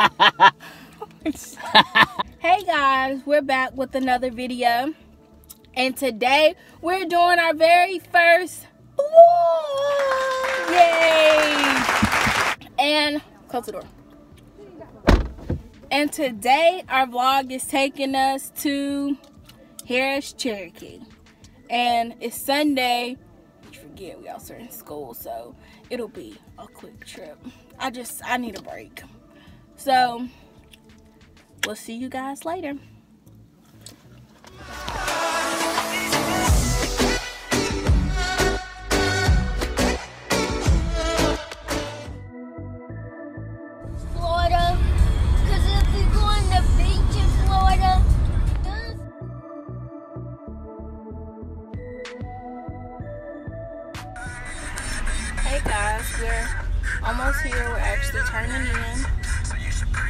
hey guys, we're back with another video. And today we're doing our very first. Yay! And close the door. And today our vlog is taking us to Harrah's Cherokee. And it's Sunday. Forget we also in school, so it'll be a quick trip. I just I need a break. So we'll see you guys later. Florida. Because if we go on the beach Florida, Hey guys, we're almost here. We're actually turning in.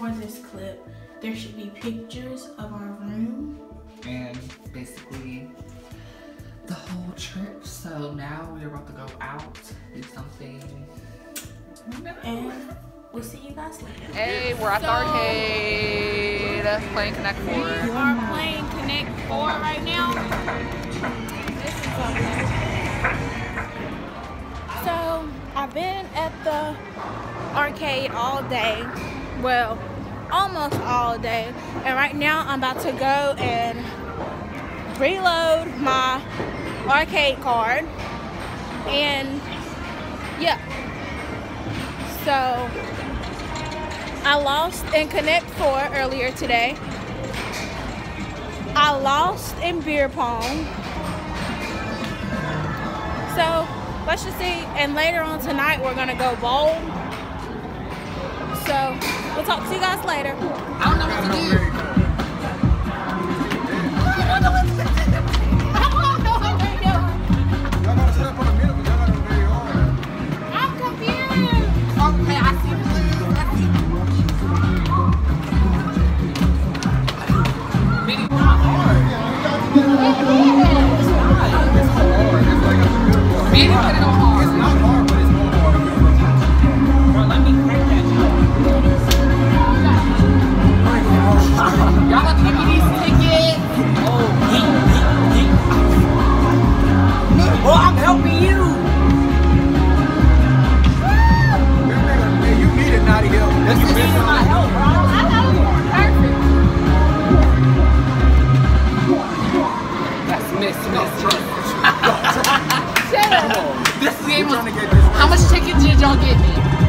right amazing. before this clip, there should be pictures of our room. And basically the whole trip. So now we're about to go out, do something. And we'll see you guys later. Hey, we're at the arcade playing Connect Four. We are playing Connect 4 right now. This is something. So, I've been at the arcade all day. Well, almost all day. And right now, I'm about to go and reload my arcade card. And, yeah. So, I lost in Connect 4 earlier today. I lost in beer pong. So let's just see. And later on tonight, we're gonna go bowl. Talk to you guys later. I don't know what to do. Did get me?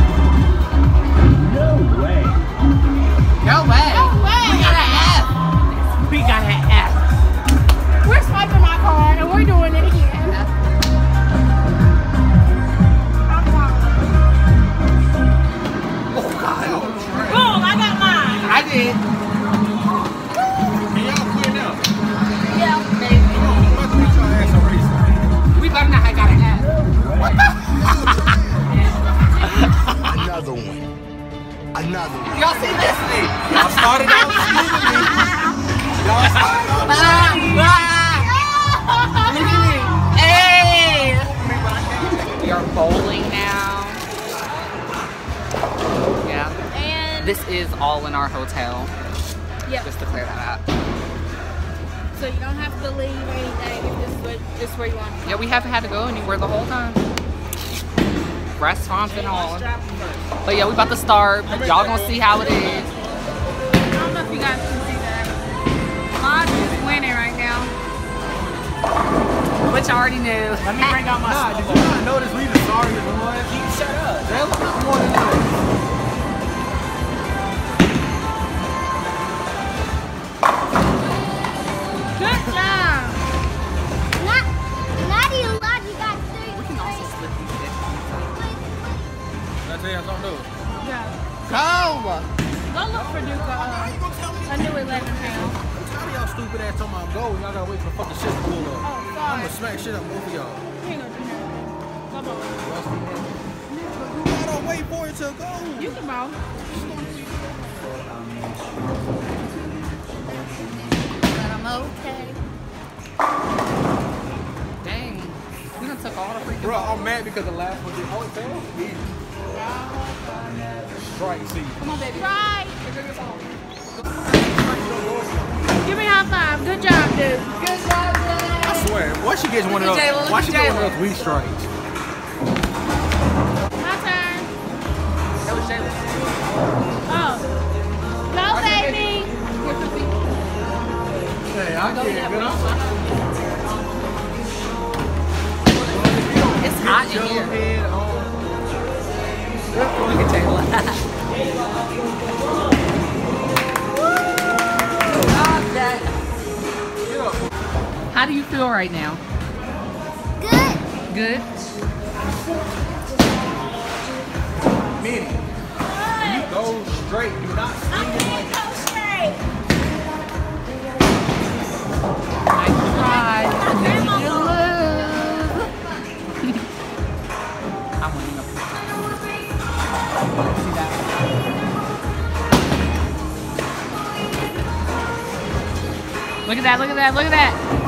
This is all in our hotel. yeah. Just to clear that out. So you don't have to leave or anything if this is what this is where you want to Yeah, we haven't had to go anywhere the whole time. Restaurants and all. But yeah, we about to start. Y'all gonna see how it is. I don't know if you guys can see that. Lodge is winning right now. Which I already knew. Let me bring out my Nah, did you not notice we the sorriest ones? Shut up. That was more than that. Stupid ass talking about go and y'all gotta wait for the fucking shit to pull up. Oh, I'm gonna smack shit up both of y'all. You ain't gonna do nothing. Come on. I don't wait for it to go. You can bow. But I'm okay. Dang. We done took all the freaking Bro, I'm mad because the last one did. Oh, it failed? Yeah. Strike season. Come on, baby. Right. Give me a high five. Good job, dude. Good job, dude. I swear, why she gets one of those? at Jayla, look Why she get one of those weed strikes? How do you feel right now? Good. Good? Minnie, you go straight. Do not swing it like Go straight. Nice try. Grandma go. I'm winning up. See that? Look at that, look at that, look at that. That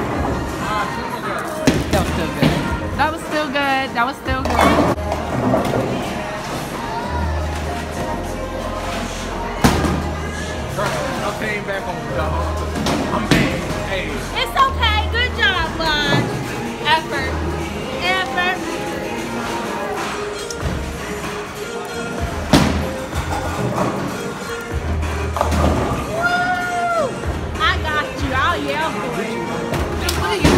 good. That was still good. I came back on dog. I'm mad. Hey, It's okay. Good job, bud. Effort. You. You. You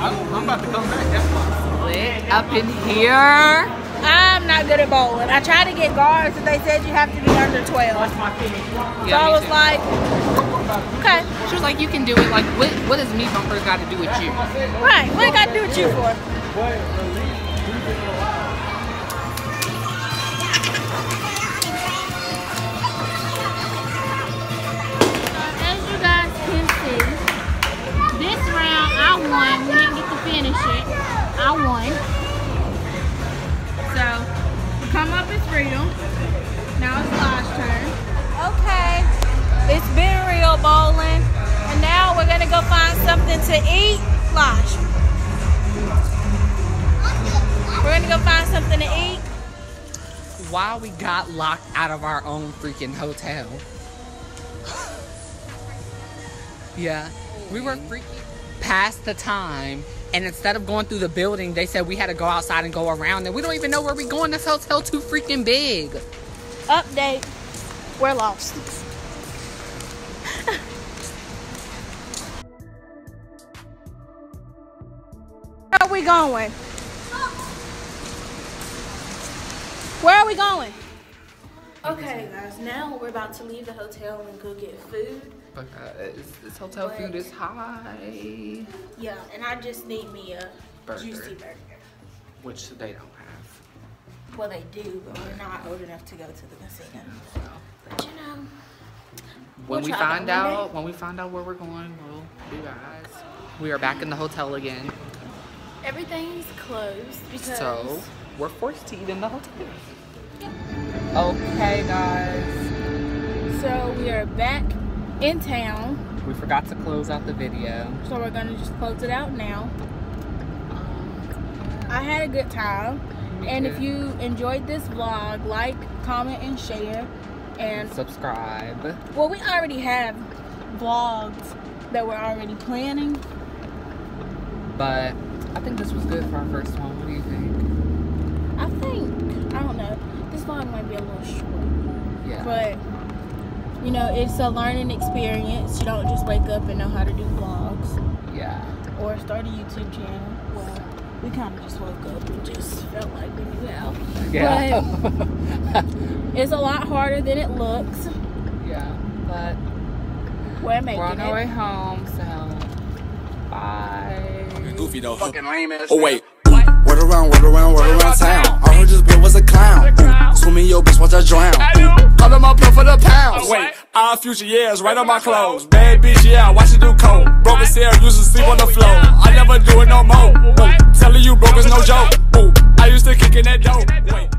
I'm about to come back. That's why. Lit up in here. I'm not good at bowling. I tried to get guards, and they said you have to be under 12. So Yeah, I was too. like, okay, She was like, you can do it. Like, what, what does me bumpers got to do with you? right. What I got to do with you for? As you guys can see, this round I won. We didn't get to finish it. I won. So, the come up is real. Now it's Lod's turn. Okay, it's been real bowling. And now we're gonna go find something to eat. Lodge. We're gonna go find something to eat. While we got locked out of our own freaking hotel. yeah, we were freaking past the time. And instead of going through the building, they said we had to go outside and go around. And we don't even know where we're going. This hotel too freaking big. Update. We're lost. Where are we going? Where are we going? Okay, guys, now we're about to leave the hotel and go get food. Because this hotel food is high. Yeah, and I just need me a Burger. juicy burger. Which they don't have. Well, they do, but we're not old enough to go to the casino. But you know, When we find out, when we find out where we're going, we'll be guys. We are back in the hotel again. everything's closed because So we're forced to eat in the hotel. Okay, guys. so we are back in town. We forgot to close out the video. So we're gonna just close it out now. I had a good time. Me And too. if you enjoyed this vlog, like, comment, and share. And subscribe. well, we already have vlogs that we're already planning. But I think this was good for our first one. What do you think? I think I don't know. This vlog might be a little short, Yeah. but you know, it's a learning experience. You don't just wake up and know how to do vlogs yeah. or start a YouTube channel. Well, we kind of just woke up and just felt like we knew how. Yeah. It's a lot harder than it looks. yeah. But We're making we're on our way home, so bye. Goofy though. Fucking lame ass. Oh wait. Word around, word around, word around town. I heard this boy was a clown. Swimming your bitch, watch her drown. Call him up for the pounds. Wait, our future years right on my clothes. Baby yeah, watch it do coke. Broken here, used to sleep on the floor. I never do it no more. Telling you broke is no joke. Ooh, I used to kick in that dope. Wait.